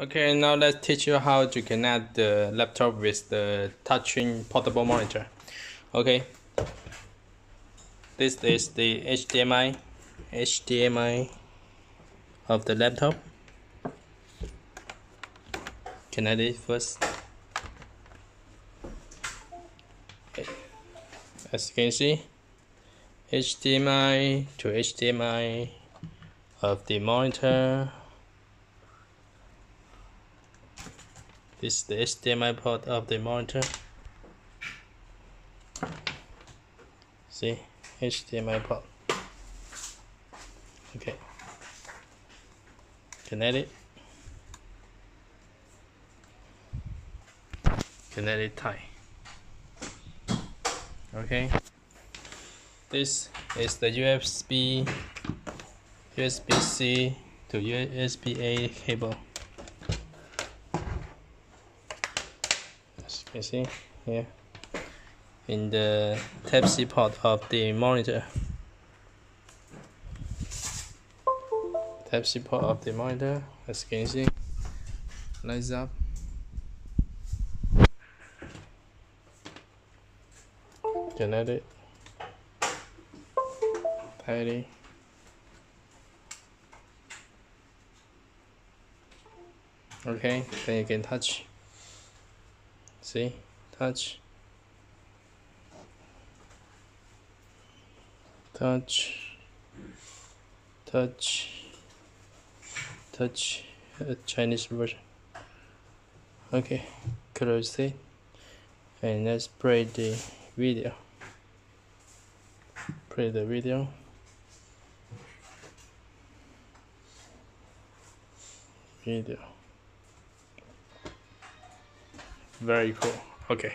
Okay, now let's teach you how to connect the laptop with the touchscreen portable monitor. Okay, this is the HDMI, HDMI of the laptop. Connect it first. As you can see, HDMI to HDMI of the monitor This is the HDMI port of the monitor. See, HDMI port. Okay. Connect it. Connect it tight. Okay. This is the USB USB-C to USB-A cable. You see here. In the type C port of the monitor. Type C port of the monitor as you can see. Lights up. Connect it tidy. Okay then you can touch see? Touch. Touch. Touch. Touch. Uh, Chinese version. Okay. Close it. And let's play the video. Play the video. Video very cool. Okay